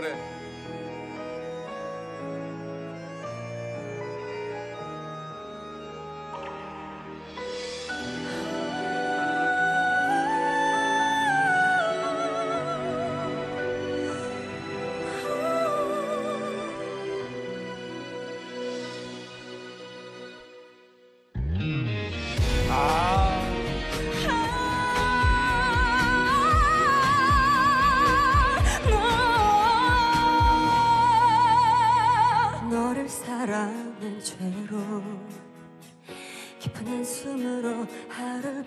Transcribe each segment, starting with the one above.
노래.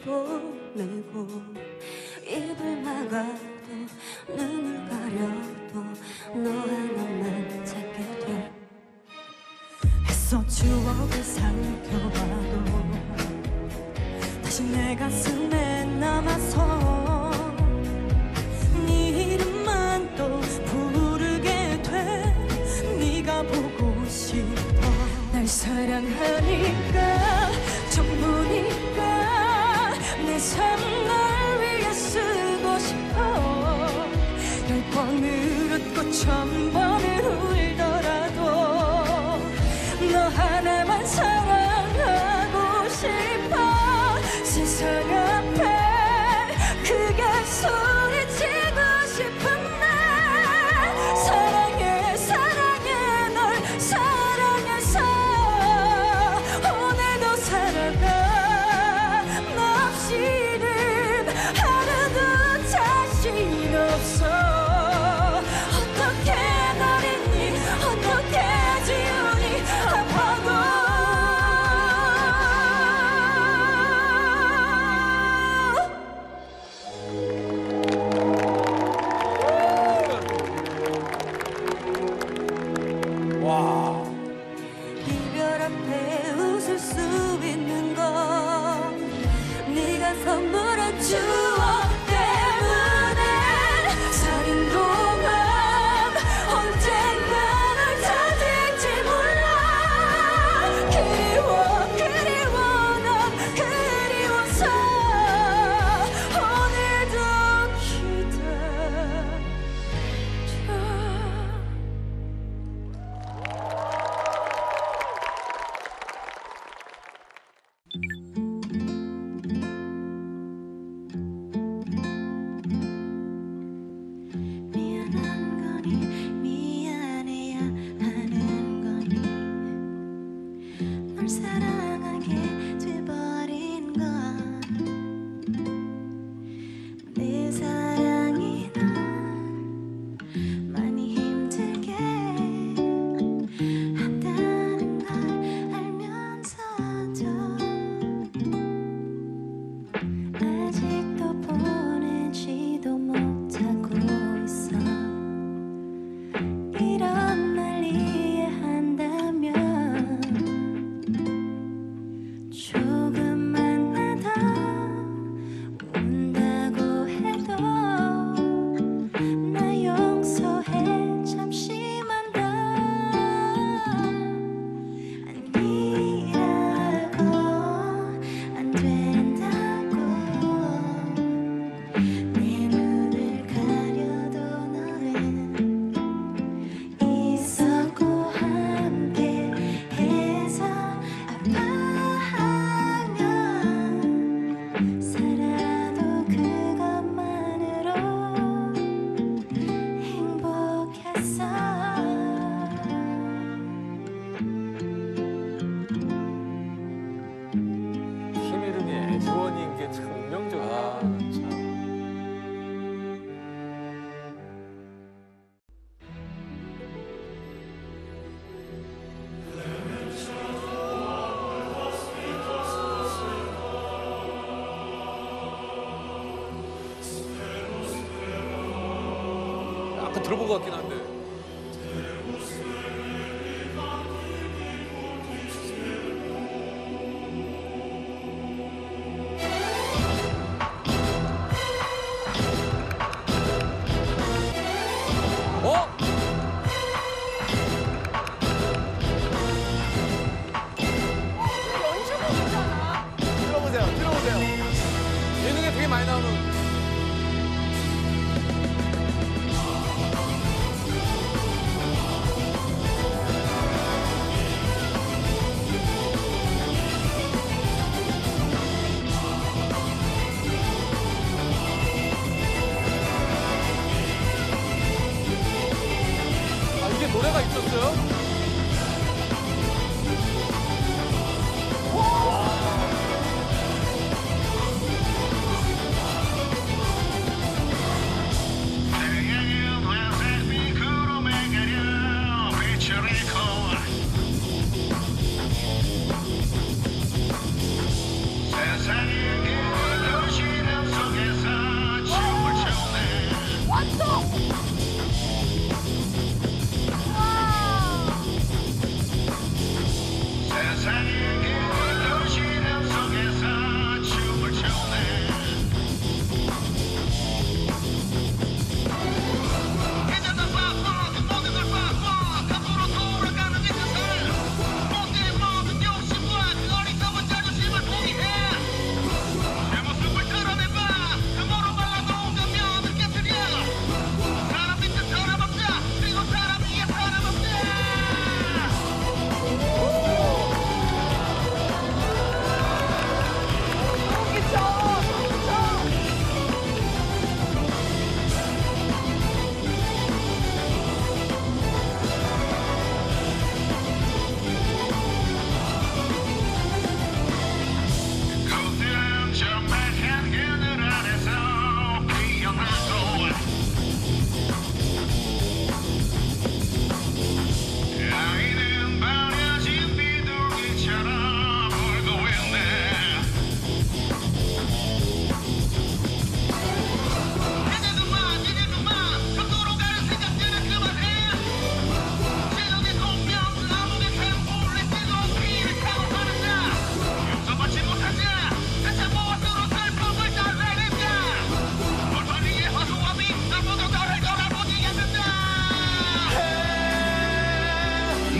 보내고 입을 막아도 눈을 가려도 너 하나만 찾게 돼. 애써 추억을 삼켜봐도 다시 내 가슴에 남아서 네 이름만 또 부르게 돼. 네가 보고 싶어. 날 사랑하니까 전부니 is 아까 들어본 것 같긴 한데.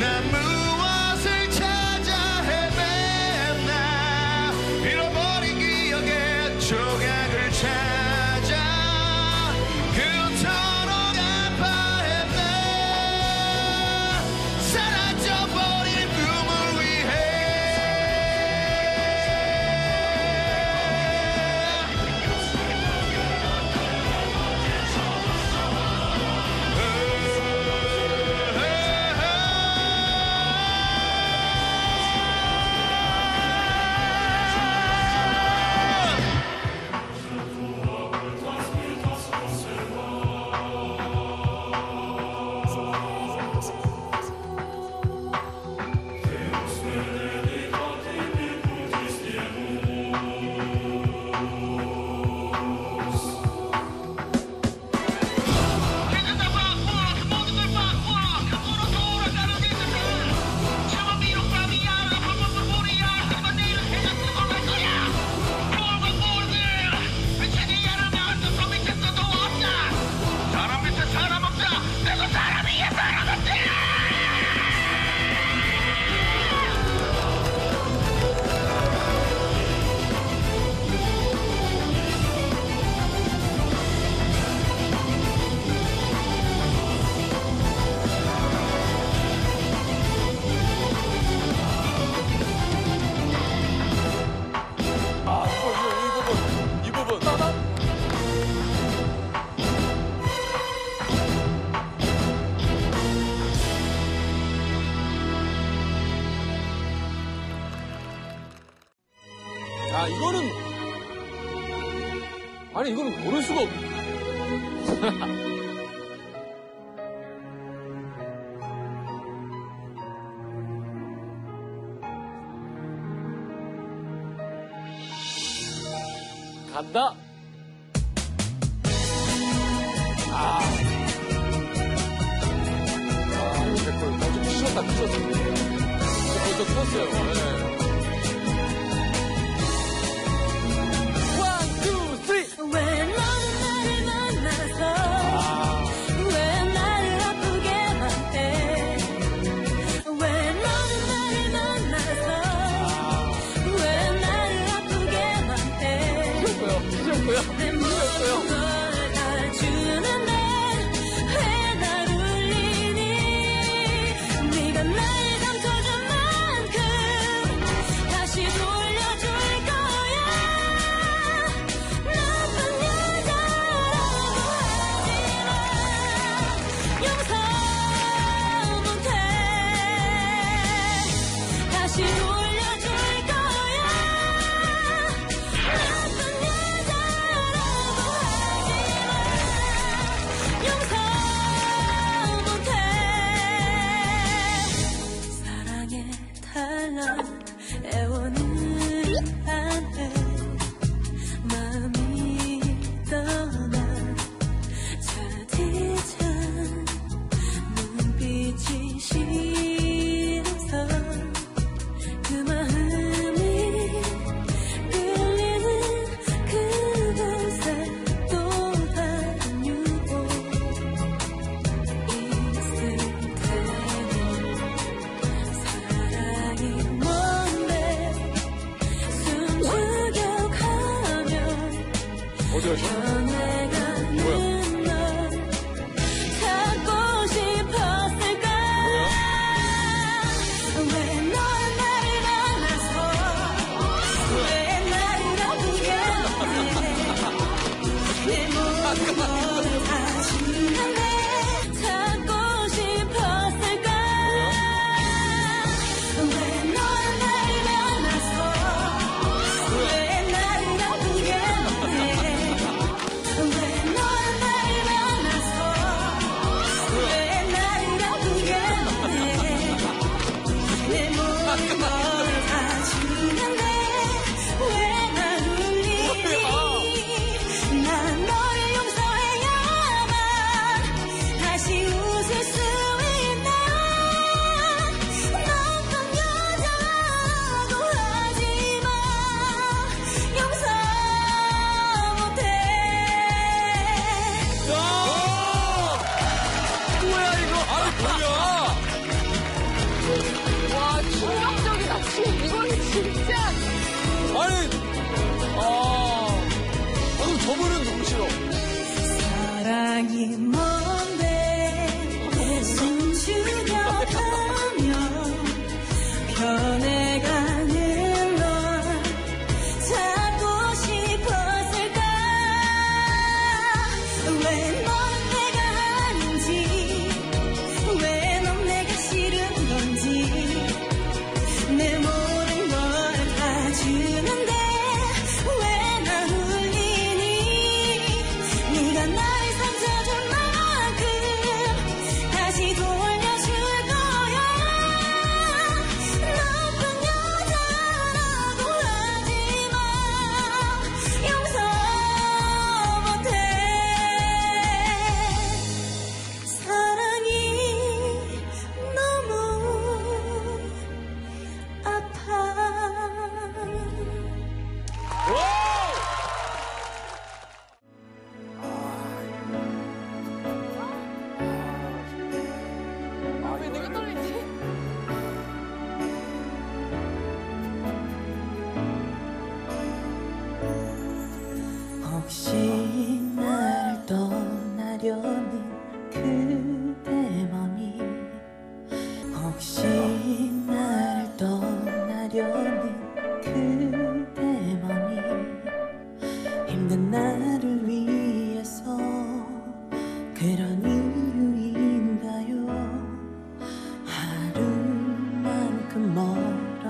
that moon. 아니 이걸 모를 수가 없. 간다. 아. 아, 이제 그걸 좀 쉬었다, 쉬었어. 벌써 쉬었어요. 네. Помоги, мой.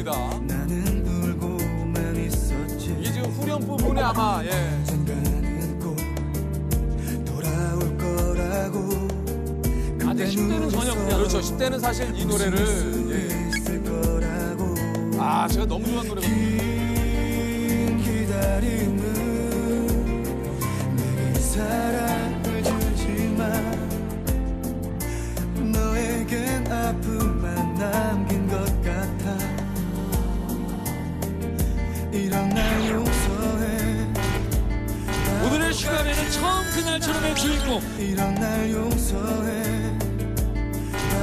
있습니다. 이게 지금 후렴 부분에 아마 예. 아직 10대는 아, 전혀 그냥 그렇죠. 10대는 사실 이 노래를 예. 아 제가 너무 좋아하는 노래거든요. 제목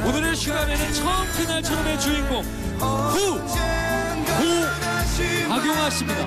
오늘의 시간에는 처음 그날처럼의 주인공 구! 구! 박용하십니다